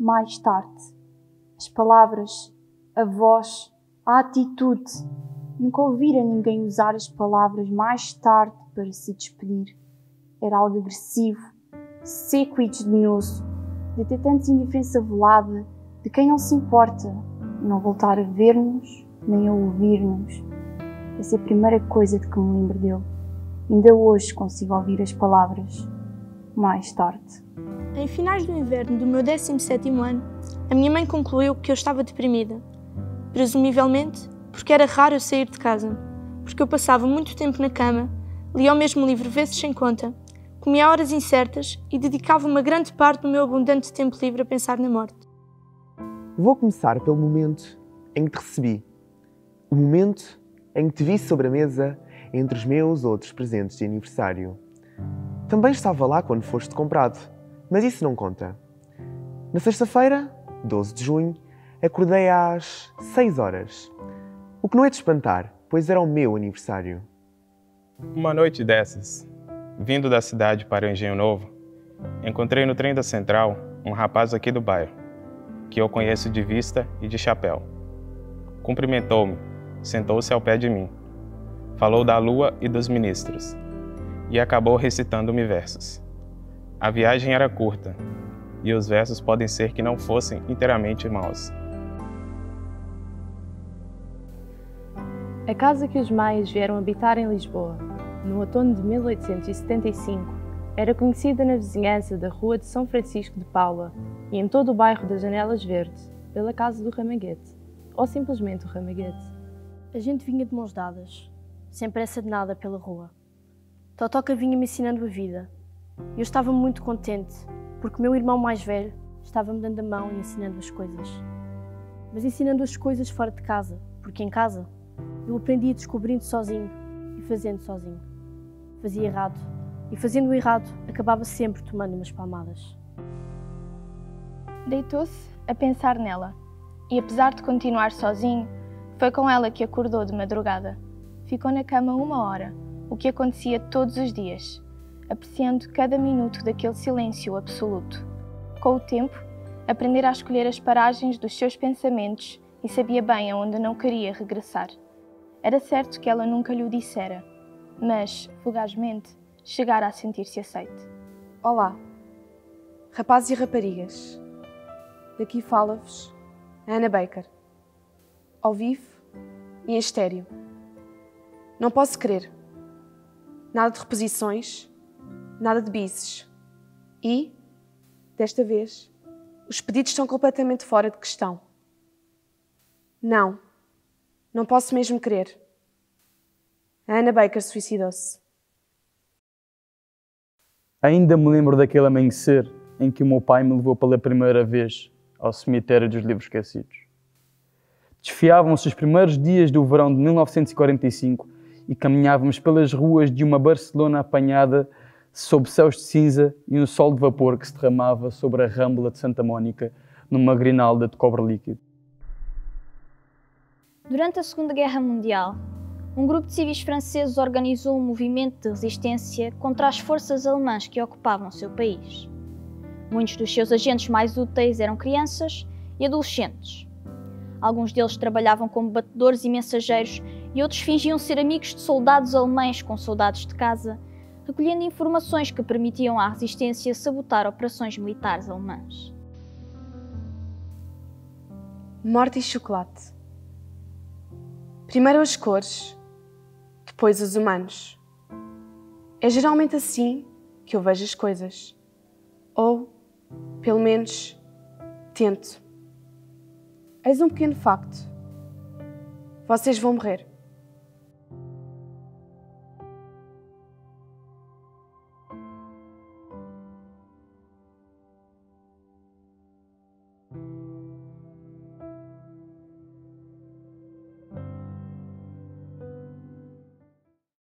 mais tarde. As palavras, a voz, a atitude. Nunca ouvira ninguém usar as palavras mais tarde para se despedir. Era algo agressivo, seco e desdenhoso, de ter tanta indiferença velada de quem não se importa não voltar a ver-nos nem a ouvir-nos. Essa é a primeira coisa de que me lembro dele. Ainda hoje consigo ouvir as palavras. Mais tarde. Em finais do inverno do meu 17 ano, a minha mãe concluiu que eu estava deprimida. Presumivelmente porque era raro eu sair de casa, porque eu passava muito tempo na cama, lia o mesmo livro vezes sem conta, comia horas incertas e dedicava uma grande parte do meu abundante tempo livre a pensar na morte. Vou começar pelo momento em que te recebi. O momento em que te vi sobre a mesa entre os meus outros presentes de aniversário. Também estava lá quando foste comprado, mas isso não conta. Na sexta-feira, 12 de junho, acordei às 6 horas. O que não é de espantar, pois era o meu aniversário. Uma noite dessas, vindo da cidade para o Engenho Novo, encontrei no trem da Central um rapaz aqui do bairro, que eu conheço de vista e de chapéu. Cumprimentou-me, sentou-se ao pé de mim falou da lua e dos ministros, e acabou recitando-me versos. A viagem era curta, e os versos podem ser que não fossem inteiramente maus. A casa que os maias vieram habitar em Lisboa, no outono de 1875, era conhecida na vizinhança da Rua de São Francisco de Paula e em todo o bairro das Janelas Verdes pela Casa do Ramaguete, ou simplesmente o Ramaguete. A gente vinha de mãos dadas, sem pressa de nada pela rua. Totoca vinha me ensinando a vida. Eu estava muito contente, porque meu irmão mais velho estava-me dando a mão e ensinando as coisas. Mas ensinando as coisas fora de casa, porque em casa eu aprendi descobrindo sozinho e fazendo sozinho. Fazia errado, e fazendo o errado acabava sempre tomando umas palmadas. Deitou-se a pensar nela, e apesar de continuar sozinho, foi com ela que acordou de madrugada ficou na cama uma hora, o que acontecia todos os dias, apreciando cada minuto daquele silêncio absoluto. Com o tempo, aprendera a escolher as paragens dos seus pensamentos e sabia bem aonde não queria regressar. Era certo que ela nunca lhe o dissera, mas, fugazmente, chegara a sentir-se aceite. Olá, rapazes e raparigas. Daqui fala-vos Ana Baker, ao vivo e em estéreo. Não posso crer. Nada de reposições, nada de bises. E, desta vez, os pedidos estão completamente fora de questão. Não, não posso mesmo crer. A Anna Baker suicidou-se. Ainda me lembro daquele amanhecer em que o meu pai me levou pela primeira vez ao cemitério dos livros esquecidos. Desfiavam-se os primeiros dias do verão de 1945 e caminhávamos pelas ruas de uma Barcelona apanhada sob céus de cinza e um sol de vapor que se derramava sobre a rambla de Santa Mónica numa grinalda de cobre líquido. Durante a Segunda Guerra Mundial, um grupo de civis franceses organizou um movimento de resistência contra as forças alemãs que ocupavam o seu país. Muitos dos seus agentes mais úteis eram crianças e adolescentes. Alguns deles trabalhavam como batedores e mensageiros e outros fingiam ser amigos de soldados alemães com soldados de casa, recolhendo informações que permitiam à resistência sabotar operações militares alemãs. Morte e chocolate. Primeiro as cores, depois os humanos. É geralmente assim que eu vejo as coisas. Ou, pelo menos, tento. Eis um pequeno facto. Vocês vão morrer.